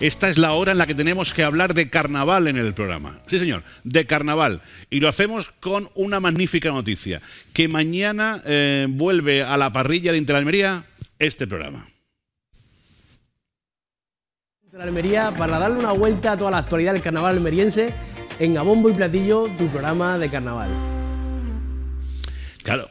Esta es la hora en la que tenemos que hablar de carnaval en el programa. Sí, señor, de carnaval. Y lo hacemos con una magnífica noticia, que mañana eh, vuelve a la parrilla de Interalmería este programa. Almería para darle una vuelta a toda la actualidad del carnaval almeriense en Abombo y Platillo, tu programa de carnaval. Claro,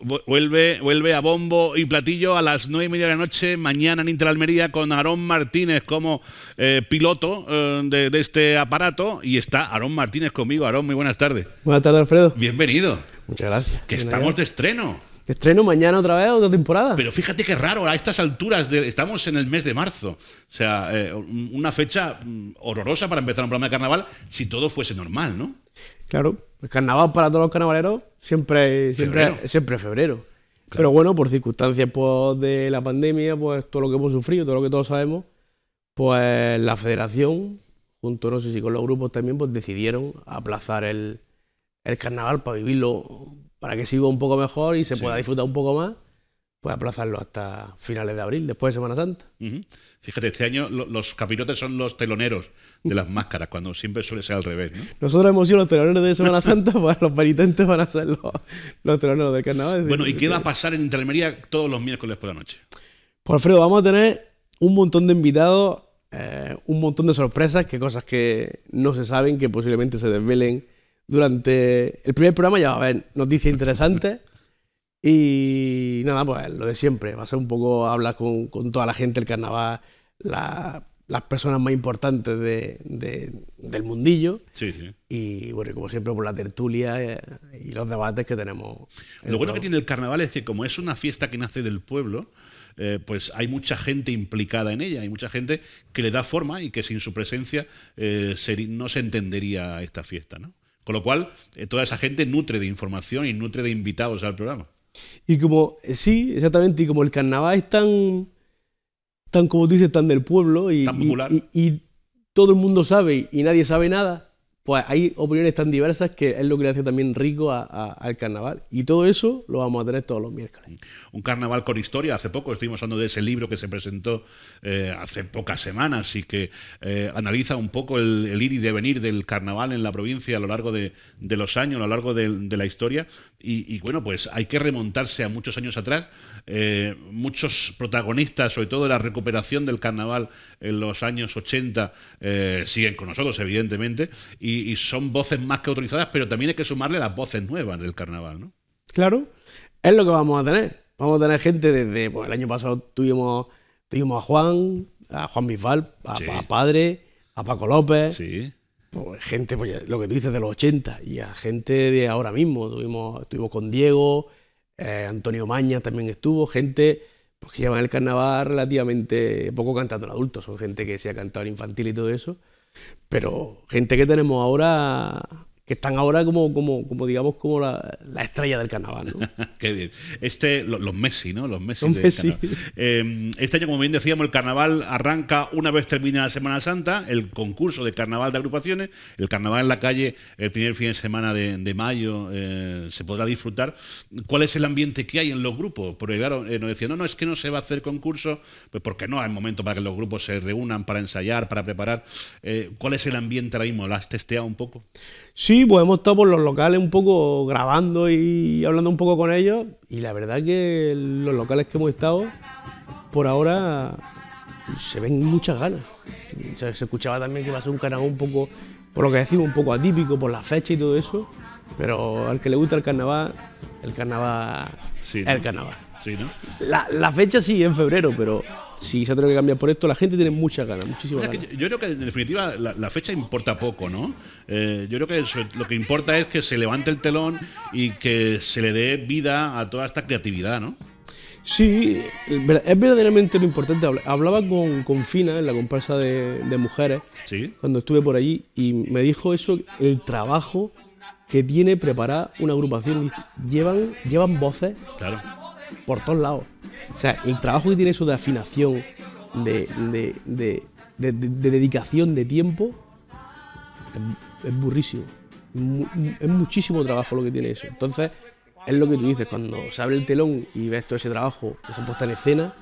Vuelve, vuelve a bombo y platillo a las nueve y media de la noche mañana en Interalmería con Aarón Martínez como eh, piloto eh, de, de, este aparato y está Aarón Martínez conmigo. Aarón, muy buenas tardes. Buenas tardes, Alfredo. Bienvenido. Muchas gracias. Que estamos de estreno. Estreno mañana otra vez, otra temporada. Pero fíjate qué raro, a estas alturas, de, estamos en el mes de marzo. O sea, eh, una fecha mm, horrorosa para empezar un programa de carnaval si todo fuese normal, ¿no? Claro, el carnaval para todos los carnavaleros siempre, siempre, febrero. siempre febrero. Claro. Pero bueno, por circunstancias pues, de la pandemia, pues todo lo que hemos sufrido, todo lo que todos sabemos, pues la federación, junto no sé si con los grupos también, pues decidieron aplazar el, el carnaval para vivirlo para que siga un poco mejor y se sí. pueda disfrutar un poco más, pues aplazarlo hasta finales de abril, después de Semana Santa. Uh -huh. Fíjate, este año los capirotes son los teloneros de las máscaras, cuando siempre suele ser al revés. ¿no? Nosotros hemos sido los teloneros de Semana Santa, pues los penitentes van a ser los, los teloneros del carnaval. Bueno, ¿y qué va a pasar en Intermería todos los miércoles por la noche? Pues Alfredo, vamos a tener un montón de invitados, eh, un montón de sorpresas, que cosas que no se saben, que posiblemente se desvelen durante el primer programa ya va a haber noticias interesantes y nada, pues lo de siempre, va a ser un poco hablar con, con toda la gente del carnaval, la, las personas más importantes de, de, del mundillo sí, sí. y bueno, como siempre por la tertulia eh, y los debates que tenemos. Lo bueno que tiene el carnaval es que como es una fiesta que nace del pueblo, eh, pues hay mucha gente implicada en ella, hay mucha gente que le da forma y que sin su presencia eh, no se entendería esta fiesta, ¿no? Con lo cual, eh, toda esa gente nutre de información y nutre de invitados al programa. Y como, sí, exactamente, y como el carnaval es tan, tan como tú dices, tan del pueblo y, tan popular. y, y, y todo el mundo sabe y nadie sabe nada, pues hay opiniones tan diversas que es lo que le hace también rico a, a, al carnaval. Y todo eso lo vamos a tener todos los miércoles. Un carnaval con historia. Hace poco estuvimos hablando de ese libro que se presentó eh, hace pocas semanas y que eh, analiza un poco el, el, ir y devenir del carnaval en la provincia a lo largo de, los años, a lo largo de, la historia. Y, bueno, pues hay que remontarse a muchos años atrás. Eh, muchos protagonistas, sobre todo de la recuperación del carnaval en los años 80, eh, siguen con nosotros, evidentemente. Y, y, son voces más que autorizadas, pero también hay que sumarle las voces nuevas del carnaval, ¿no? Claro, es lo que vamos a tener. Vamos a tener gente desde, pues el año pasado tuvimos, tuvimos a Juan, a Juan Bisbal, a, Sí. a Padre, a Paco López, Sí. pues gente, pues lo que tú dices de los 80, y a gente de ahora mismo. Tuvimos, estuvimos con Diego, eh, Antonio Maña también estuvo, gente pues, que llevan el carnaval relativamente poco cantando en adultos, son gente que se ha cantado en infantil y todo eso, pero gente que tenemos ahora que están ahora como, como, como digamos, como la, la estrella del carnaval. ¿no? Qué bien. Este, los, los, Messi, ¿no? Los Messi. Los del Messi. eh, este año, como bien decíamos, el carnaval arranca una vez termina la Semana Santa, el concurso de carnaval de agrupaciones, el carnaval en la calle, el primer fin de semana de, de mayo, eh, se podrá disfrutar. ¿Cuál es el ambiente que hay en los grupos? Porque, claro, eh, nos decían, no, no, es que no se va a hacer concurso, pues porque no hay momento para que los grupos se reúnan, para ensayar, para preparar. Eh, ¿Cuál es el ambiente ahora mismo? ¿Lo has testeado un poco? Sí, pues hemos estado por los locales un poco grabando y hablando un poco con ellos y la verdad que los locales que hemos estado por ahora se ven muchas ganas. Se, se escuchaba también que va a ser un carnaval un poco, por lo que decimos, un poco atípico por la fecha y todo eso, pero al que le gusta el carnaval, el carnaval Sí, es el carnaval. Sí, ¿no? La, la fecha sí, en febrero, pero si se ha tenido que cambiar por esto, la gente tiene muchas ganas, muchísimas Es que ganas. yo, yo creo que en definitiva la, la fecha importa poco, ¿no? Eh, yo creo que eso- lo que importa es que se levante el telón y que se le dé vida a toda esta creatividad, ¿no? Sí, es verdaderamente lo importante. Habla- Hablaba con, con Fina en la comparsa de, de mujeres Sí. cuando estuve por allí y me dijo eso, el trabajo que tiene preparar una agrupación. Llevan, llevan voces Claro. Por todos lados. O sea, el trabajo que tiene eso de afinación, de, de, de- de- de- de dedicación de tiempo, es, burrísimo. Es muchísimo trabajo lo que tiene eso. Entonces, es lo que tú dices, cuando se abre el telón y ves todo ese trabajo, esa puesta en escena,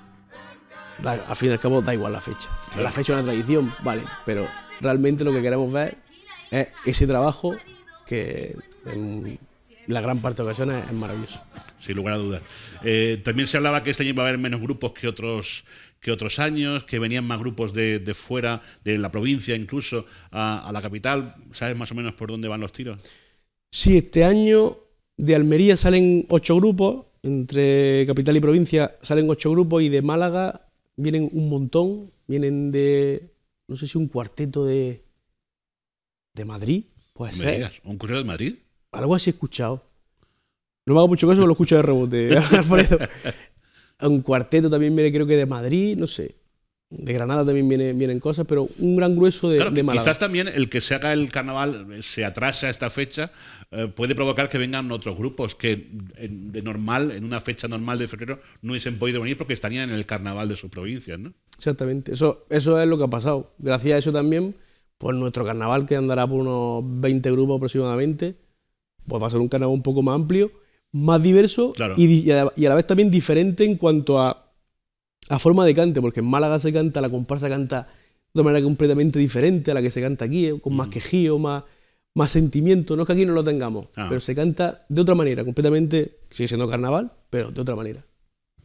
al fin y al cabo da igual la fecha. La fecha es una tradición, vale, pero realmente lo que queremos ver es ese trabajo que en la gran parte de ocasiones es maravilloso. Sin lugar a dudas. Eh, también se hablaba que este año iba a haber menos grupos que otros que otros años, que venían más grupos de, fuera, de la provincia incluso, a, la capital. ¿Sabes más o menos por dónde van los tiros? Sí, este año de Almería salen ocho grupos, entre capital y provincia salen ocho grupos y de Málaga vienen un montón, vienen de, no sé si un cuarteto de, de Madrid, puede ser. ¿Un cuarteto de Madrid? Algo así he escuchado. No me hago mucho caso, lo escucho de rebote, Alfredo. un cuarteto también viene, creo que de Madrid, no sé. De Granada también viene, vienen cosas, pero un gran grueso de, de Málaga. Quizás también el que se haga el carnaval, se atrasa a esta fecha, eh, puede provocar que vengan otros grupos que de normal, en una fecha normal de febrero, no hubiesen podido venir porque estarían en el carnaval de sus provincias, ¿no? Exactamente, eso, eso es lo que ha pasado. Gracias a eso también, pues nuestro carnaval, que andará por unos 20 grupos aproximadamente, pues va a ser un carnaval un poco más amplio, más diverso y, a, la vez también diferente en cuanto a, a forma de cante, porque en Málaga se canta, la comparsa canta de una manera completamente diferente a la que se canta aquí, eh, con más quejío, más, más sentimiento. No es que aquí no lo tengamos, ah. pero se canta de otra manera, completamente, sigue siendo carnaval, pero de otra manera.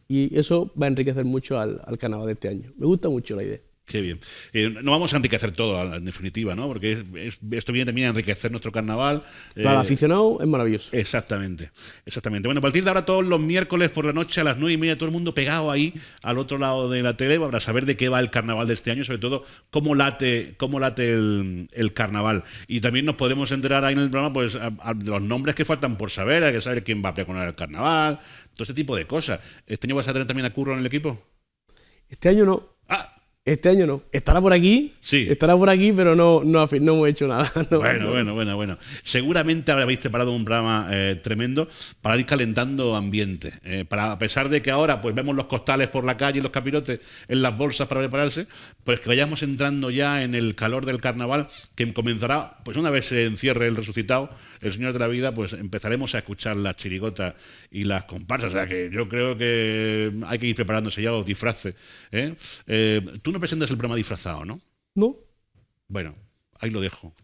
Y eso va a enriquecer mucho al, al carnaval de este año. Me gusta mucho la idea. Qué bien. Eh, no vamos a enriquecer todo, en definitiva, ¿no? Porque esto viene también a enriquecer nuestro carnaval. Para el eh, aficionado es maravilloso. Exactamente, exactamente. Bueno, a partir de ahora, todos los miércoles por la noche a las nueve y media, todo el mundo pegado ahí al otro lado de la tele para saber de qué va el carnaval de este año, sobre todo cómo late, cómo late el, carnaval. Y también nos podemos enterar ahí en el programa pues, de los nombres que faltan por saber, hay que saber quién va a pregonar el carnaval, todo ese tipo de cosas. ¿Este año vas a tener también a Curro en el equipo? Este año no. Este año no. Estará por aquí. Sí. Estará por aquí, pero no, no, no hemos hecho nada. bueno, bueno, bueno, bueno. Seguramente habéis preparado un programa eh, tremendo para ir calentando ambiente. Eh, para, a pesar de que ahora pues vemos los costales por la calle y los capirotes en las bolsas para prepararse, pues que vayamos entrando ya en el calor del carnaval, que comenzará, pues una vez se encierre el resucitado, el Señor de la Vida, pues empezaremos a escuchar las chirigotas y las comparsas. O sea que yo creo que hay que ir preparándose ya los disfraces. ¿eh? tú no presentas el programa disfrazado, ¿no? No. Bueno, ahí lo dejo.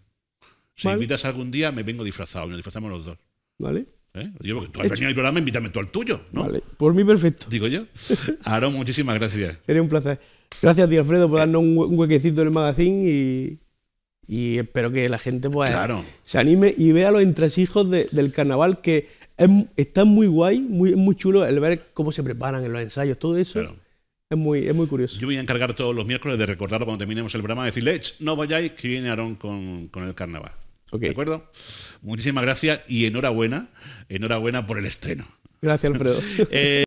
Si invitas algún día, me vengo disfrazado, nos disfrazamos los dos. Vale. ¿Eh? Digo, tú has venido al programa, invítame tú al tuyo, ¿no? Vale, por mí perfecto. Digo yo. Aaron, muchísimas gracias. Sería un placer. Gracias a ti, Alfredo, por darnos un, huequecito en el magazine y, espero que la gente pues, se anime y vea los entresijos del carnaval que es, está muy guay, muy, muy chulo el ver cómo se preparan en los ensayos, todo eso. Es muy, es muy curioso. Yo voy a encargar todos los miércoles de recordarlo cuando terminemos el programa, decirle, no vayáis, que viene Aarón con, con el carnaval. ¿De acuerdo? Muchísimas gracias y enhorabuena, enhorabuena por el estreno. Gracias, Alfredo. eh,